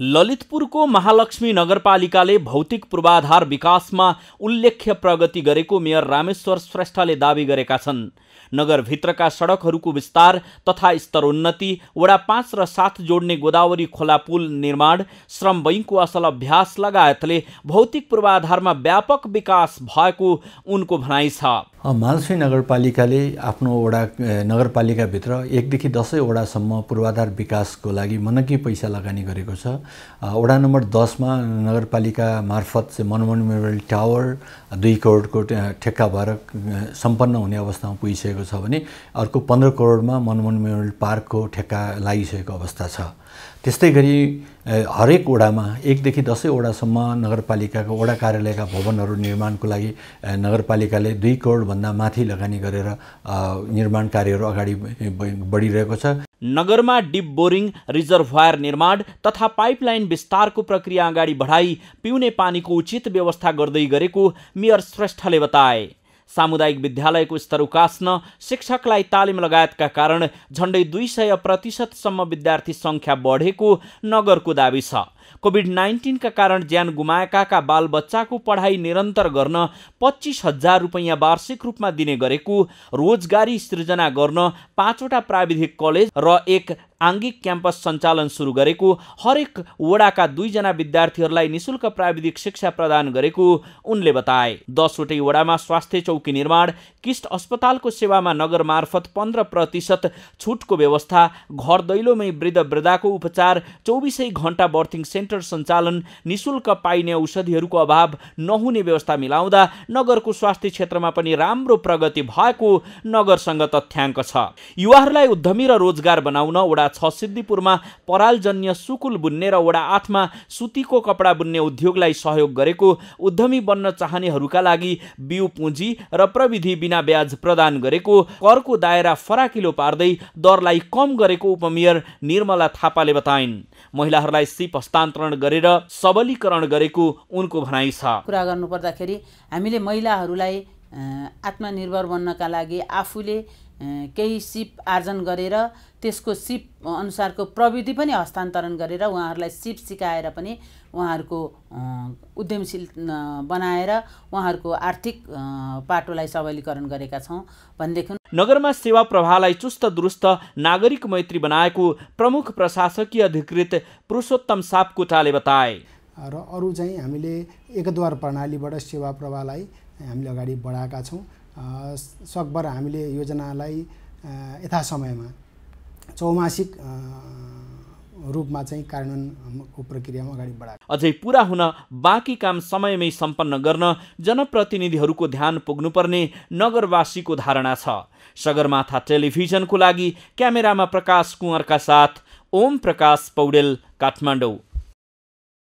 ललितपुरको महालक्ष्मी नगरपालिकाले भौतिक पूर्वाधार विकासमा उल्लेख्य प्रगति गरेको मेयर रामेश्वर श्रेष्ठले दावी गरेका छन्। नगरभित्रका सडकहरूको विस्तार तथा स्तरोन्नति वडा पाँच र सात जोड्ने गोदावरी खोला पुल निर्माण श्रम बैङ्कको असल अभ्यास लगायतले भौतिक पूर्वाधारमा व्यापक विकास भएको उनको भनाइ छ। मालसुई नगरपालिकाले आफ्नो वडा नगरपालिकाभित्र एकदेखि दसै वडासम्म पूर्वाधार विकासको लागि मनकी पैसा लगानी गरेको छ। वडा नम्बर दसमा नगरपालिका मार्फत चाहिँ मनमोहन मेमोरियल टावर दुई करोडको ठेक्का भएर सम्पन्न हुने अवस्थामा पुगिसकेको छ भने अर्को पन्ध्र करोडमा मनमोहन मेमोरियल पार्कको ठेक्का लागिसकेको अवस्था छ। त्यस्तै गरी हरेक वडामा एकदेखि दसैँ वडासम्म नगरपालिकाको वडा कार्यालयका भवनहरू निर्माणको लागि नगरपालिकाले दुई करोडभन्दा माथि लगानी गरेर निर्माण कार्यहरू अगाडि बढिरहेको छ। नगरमा डिप बोरिङ रिजर्भयर निर्माण तथा पाइपलाइन विस्तारको प्रक्रिया अगाडि बढाई पिउने पानीको उचित व्यवस्था गर्दै गरेको मेयर श्रेष्ठले बताए। सामुदायिक विद्यालयको स्तर उकास्न शिक्षकलाई तालिम लगायतका कारण झन्डै दुई सय प्रतिशतसम्म विद्यार्थी सङ्ख्या बढेको नगरको दावी छ। कोभिड नाइन्टिनका कारण ज्यान गुमाएकाका बालबच्चाको पढाइ निरन्तर गर्न पच्चिस हजार रुपियाँ वार्षिक रूपमा दिने गरेको रोजगारी सृजना गर्न पाँचवटा प्राविधिक कलेज र एक आङ्गिक क्याम्पस सञ्चालन सुरु गरेको हरेक वडाका दुईजना विद्यार्थीहरूलाई निशुल्क प्राविधिक शिक्षा प्रदान गरेको उनले बताए। दसवटै वडामा स्वास्थ्य चौकी निर्माण किस्ट अस्पतालको सेवामा नगर मार्फत पन्ध्र प्रतिशत छुटको व्यवस्था घर दैलोमै वृद्ध वृद्धाको उपचार चौबिसै घन्टा बर्थिङ सेन्टर सञ्चालन निशुल्क पाइने औषधिहरूको अभाव नहुने व्यवस्था मिलाउँदा नगरको स्वास्थ्य क्षेत्रमा पनि राम्रो प्रगति भएको नगरसँग तथ्याङ्क छ। युवाहरूलाई उद्यमी र रोजगार बनाउन वडा छ सिद्धिपुरमा परालजन्य सुकुल बुन्ने र वडा आठमा सुतीको कपडा बुन्ने उद्योगलाई सहयोग गरेको उद्यमी बन्न चाहनेहरूका लागि बिउ पुँजी र प्रविधि बिना ब्याज प्रदान गरेको करको दायरा फराकिलो पार्दै दरलाई कम गरेको उपमेयर निर्मला थापाले बताइन्। महिलाहरूलाई सिप हस्तान्तरण गरेर सबलीकरण गरेको उनको भनाइ छ। कुरा गर्नु पर्दाखेरि हामीले महिलाहरूलाई आत्मनिर्भर बन्नका लागि आफूले केही सिप आर्जन गरेर त्यसको सिप अनुसारको प्रविधि पनि हस्तान्तरण गरेर उहाँहरूलाई सिप सिकाएर पनि उहाँहरूको उद्यमशील बनाएर उहाँहरूको आर्थिक पाटोलाई सबलीकरण गरेका छौँ भनेदेखि नगरमा सेवा प्रवाहलाई चुस्त दुरुस्त नागरिक मैत्री बनाएको प्रमुख प्रशासकीय अधिकृत पुरुषोत्तम सापकोटाले बताए। र अरू चाहिँ हामीले एकद्वार प्रणालीबाट सेवा प्रवाहलाई हामीले अगाडि बढाएका छौँ। सकभर हामीले योजनालाई यथा समयमा चौमासिक रूपमा चाहिँ कार्यान्वयनको प्रक्रियामा अगाडि बढाएको अझै पुरा हुन बाँकी काम समयमै सम्पन्न गर्न जनप्रतिनिधिहरूको ध्यान पुग्नुपर्ने नगरवासीको धारणा छ। सगरमाथा टेलिभिजनको लागि क्यामेरामा प्रकाश कुँवरका साथ ओम प्रकाश पौडेल काठमाडौँ।